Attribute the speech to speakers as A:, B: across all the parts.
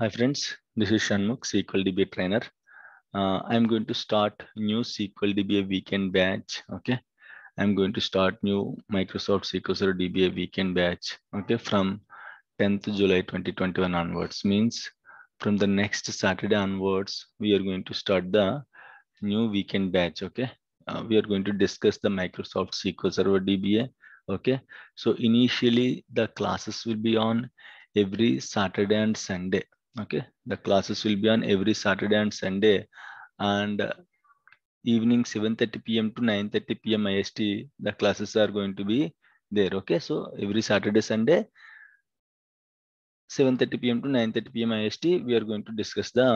A: Hi friends, this is Shanmukh, SQL DBA trainer. Uh, I'm going to start new SQL DBA weekend batch. Okay, I'm going to start new Microsoft SQL Server DBA weekend batch. Okay, from 10th July 2021 onwards means from the next Saturday onwards, we are going to start the new weekend batch. Okay, uh, we are going to discuss the Microsoft SQL Server DBA. Okay, so initially the classes will be on every Saturday and Sunday okay the classes will be on every saturday and sunday and uh, evening 7:30 p.m. to 9:30 p.m. IST the classes are going to be there okay so every saturday sunday 7:30 p.m. to 9:30 p.m. IST we are going to discuss the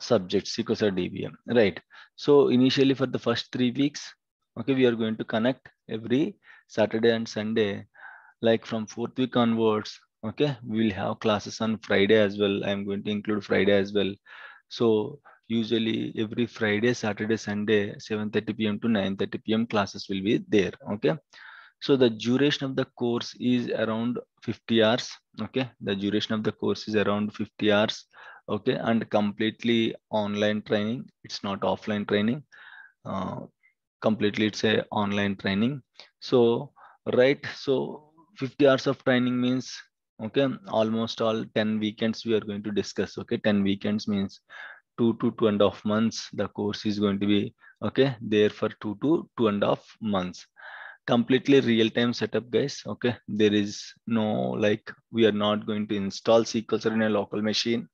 A: subject SQL Server DBA right so initially for the first 3 weeks okay we are going to connect every saturday and sunday like from fourth week onwards okay we will have classes on friday as well. I'm going to include friday as well. So usually every friday saturday sunday 7:30 p.m. to 9:30 p.m. classes will be there okay? So the duration of the course is around 50 hours okay? The duration of the course is around 50 hours okay? And completely online training it's not offline training. Uh, completely it's a online training. So right so 50 hours of training means okay almost all 10 weekends we are going to discuss okay? 10 weekends means two to two and a half months the course is going to be okay? There for two to two and a half months. Completely real-time setup guys okay? There is no like we are not going to install sql server in a local machine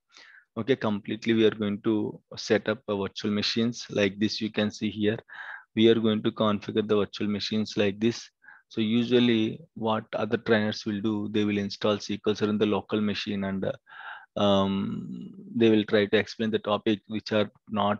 A: okay? Completely we are going to set up a virtual machines like this you can see here. We are going to configure the virtual machines like this so usually what other trainers will do, they will install SQL Server in the local machine and um, they will try to explain the topic which are not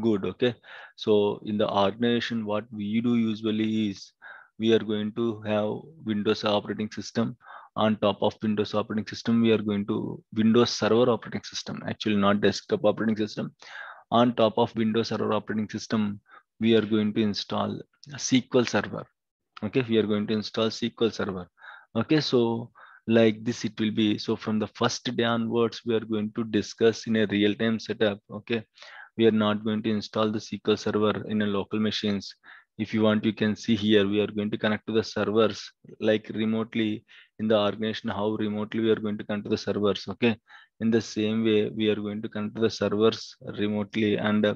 A: good. Okay. So in the organization, what we do usually is we are going to have Windows operating system on top of Windows operating system. We are going to Windows Server operating system, actually not desktop operating system. On top of Windows Server operating system, we are going to install SQL Server okay we are going to install sql server. Okay so like this it will be. So from the first day onwards we are going to discuss in a real-time setup. Okay we are not going to install the sql server in a local machines. If you want you can see here we are going to connect to the servers like remotely in the organization how remotely we are going to connect to the servers. Okay in the same way we are going to connect to the servers remotely and uh,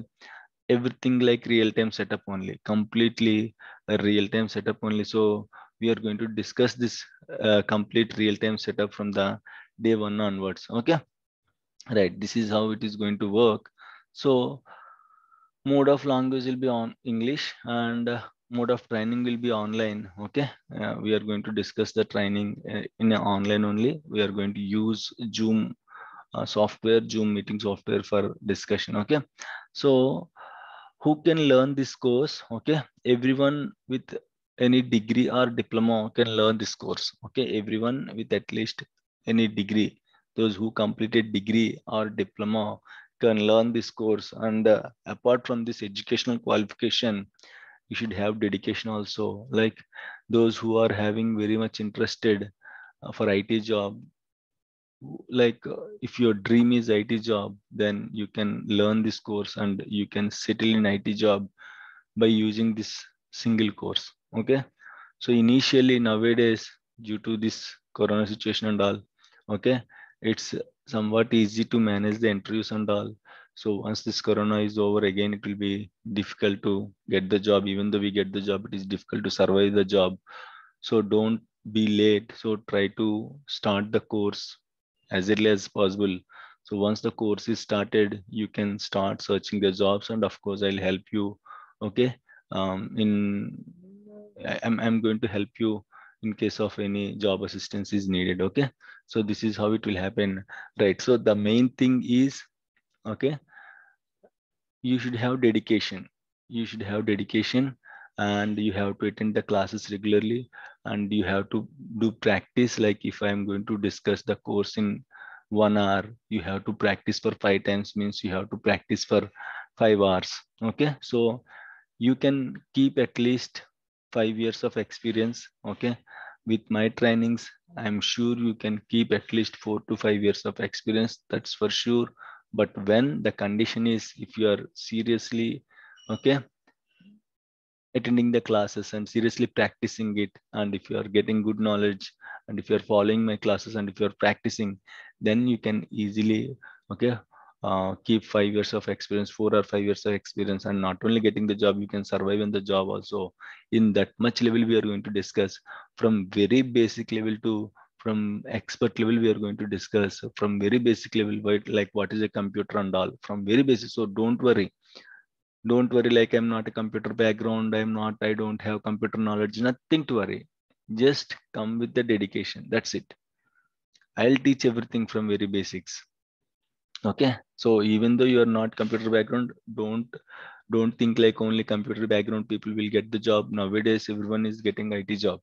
A: everything like real-time setup only completely a real-time setup only. So we are going to discuss this uh, complete real-time setup from the day one onwards. Okay? Right. This is how it is going to work. So mode of language will be on english and uh, mode of training will be online. Okay? Uh, we are going to discuss the training uh, in online only. We are going to use zoom uh, software zoom meeting software for discussion. Okay? So who can learn this course okay? Everyone with any degree or diploma can learn this course okay? Everyone with at least any degree those who completed degree or diploma can learn this course. And uh, apart from this educational qualification you should have dedication also. Like those who are having very much interested uh, for it job like uh, if your dream is IT job, then you can learn this course and you can settle in IT job by using this single course. Okay. So initially nowadays, due to this corona situation and all, okay, it's somewhat easy to manage the interviews and all. So once this corona is over again, it will be difficult to get the job. Even though we get the job, it is difficult to survive the job. So don't be late. So try to start the course as early as possible. So once the course is started, you can start searching the jobs and of course I'll help you. Okay. Um, in I'm, I'm going to help you in case of any job assistance is needed. Okay. So this is how it will happen. Right. So the main thing is, okay, you should have dedication. You should have dedication and you have to attend the classes regularly and you have to do practice like if i'm going to discuss the course in one hour you have to practice for five times means you have to practice for five hours okay so you can keep at least five years of experience okay with my trainings, I'm sure you can keep at least four to five years of experience. That's for sure. But when the condition is if you are seriously, okay, attending the classes and seriously practicing it, and if you are getting good knowledge, and if you are following my classes, and if you are practicing, then you can easily, okay, uh, keep five years of experience, four or five years of experience, and not only getting the job, you can survive in the job also. In that much level, we are going to discuss from very basic level to from expert level, we are going to discuss from very basic level, like what is a computer and all from very basic. So don't worry. Don't worry, like I'm not a computer background. I'm not, I don't have computer knowledge, nothing to worry. Just come with the dedication. That's it. I'll teach everything from very basics okay so even though you are not computer background don't don't think like only computer background people will get the job nowadays everyone is getting it job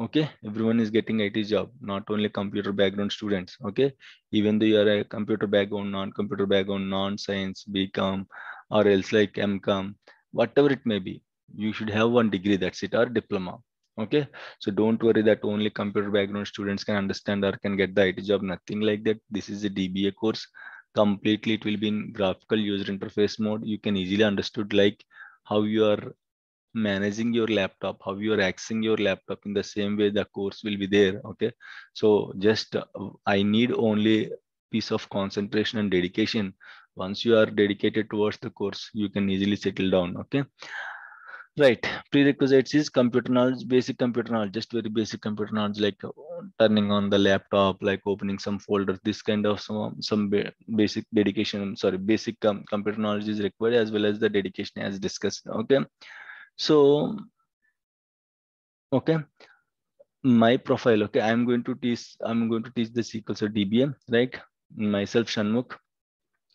A: okay everyone is getting it job not only computer background students okay even though you are a computer background non-computer background non-science bcom or else like mcom whatever it may be you should have one degree that's it or diploma okay? So don't worry that only computer background students can understand or can get the IT job nothing like that. This is a DBA course. Completely it will be in graphical user interface mode. You can easily understood like how you are managing your laptop how you are accessing your laptop in the same way the course will be there okay? So just uh, i need only piece of concentration and dedication once you are dedicated towards the course you can easily settle down okay Right. Prerequisites is computer knowledge, basic computer knowledge, just very basic computer knowledge, like uh, turning on the laptop, like opening some folders, this kind of some, some basic dedication, sorry, basic com computer knowledge is required as well as the dedication as discussed. Okay. So, okay. My profile, okay. I'm going to teach, I'm going to teach the SQL so DBA, right? Myself, Shanmukh.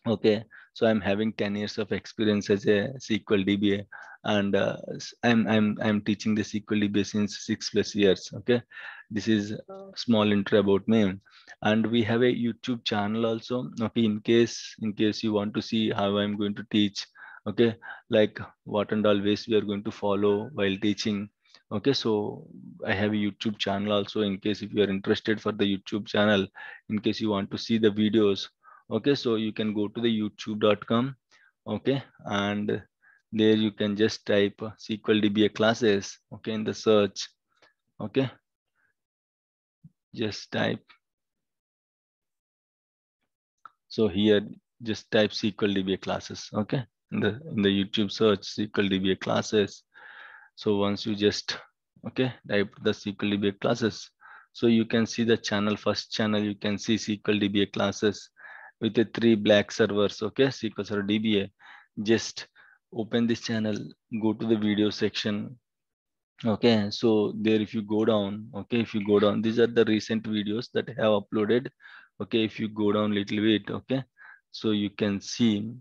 A: Okay. So I'm having 10 years of experience as a SQL DBA and uh, I'm, I'm, I'm teaching the SQL DBA since six plus years. Okay. This is small intro about me. And we have a YouTube channel also. Okay. In case, in case you want to see how I'm going to teach, okay, like what and all ways we are going to follow while teaching. Okay, so I have a YouTube channel also in case if you are interested for the YouTube channel, in case you want to see the videos, okay so you can go to the youtube.com okay and there you can just type sql dba classes okay in the search okay. Just type. So here just type sql dba classes okay in the in the youtube search sql dba classes so once you just okay type the sql dba classes so you can see the channel first channel you can see sql dba classes with the three black servers, okay, SQL Server DBA, just open this channel, go to the video section. Okay, so there if you go down, okay, if you go down, these are the recent videos that I have uploaded. Okay, if you go down little bit, okay, so you can see,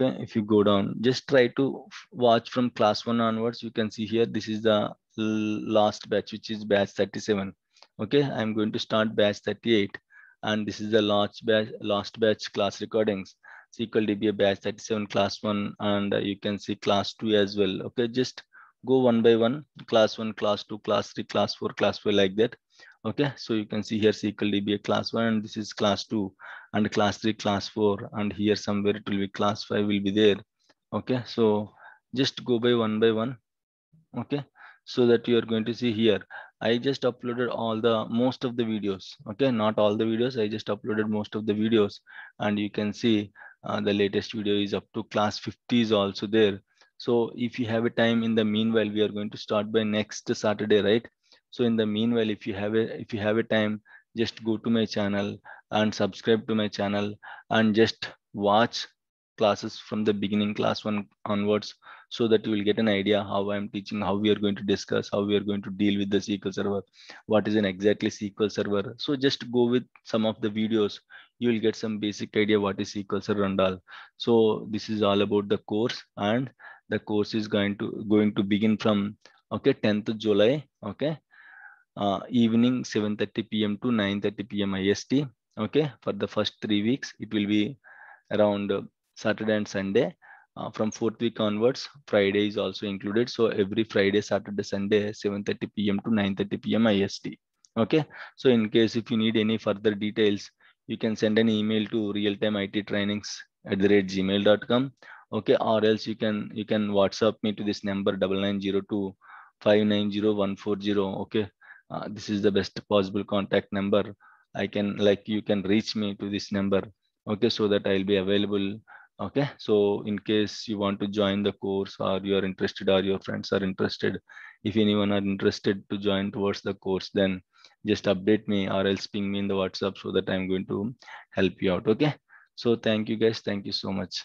A: okay, if you go down, just try to watch from class one onwards. You can see here, this is the last batch, which is batch 37. Okay, I'm going to start batch 38 and this is the last batch, last batch class recordings. SQL DBA batch 37 class one, and uh, you can see class two as well. Okay, just go one by one, class one, class two, class three, class four, class 5 like that. Okay, so you can see here SQL DBA class one, and this is class two, and class three, class four, and here somewhere it will be class five will be there. Okay, so just go by one by one. Okay, so that you are going to see here I just uploaded all the most of the videos. Okay, not all the videos. I just uploaded most of the videos, and you can see uh, the latest video is up to class 50 is also there. So if you have a time in the meanwhile, we are going to start by next Saturday, right? So in the meanwhile, if you have a if you have a time, just go to my channel and subscribe to my channel and just watch classes from the beginning class one onwards so that you will get an idea how I'm teaching, how we are going to discuss, how we are going to deal with the SQL server, what is an exactly SQL server. So just go with some of the videos, you will get some basic idea what is SQL server and all. So this is all about the course and the course is going to going to begin from okay 10th of July, okay, uh, evening 7.30 p.m. to 9.30 p.m. IST, okay, for the first three weeks, it will be around Saturday and Sunday. uh, from fourth week onwards friday is also included so every friday saturday sunday 7:30 p.m. to 9:30 p.m. ist okay so in case if you need any further details you can send an email to realtime it trainings at the rate gmail.com okay or else you can you can whatsapp me to this number 9902 590140 okay uh, this is the best possible contact number. I can like you can reach me to this number okay so that i'll be available okay? So in case you want to join the course or you're interested or your friends are interested if anyone are interested to join towards the course then just update me or else ping me in the whatsapp so that i'm going to help you out okay? So thank you guys. Thank you so much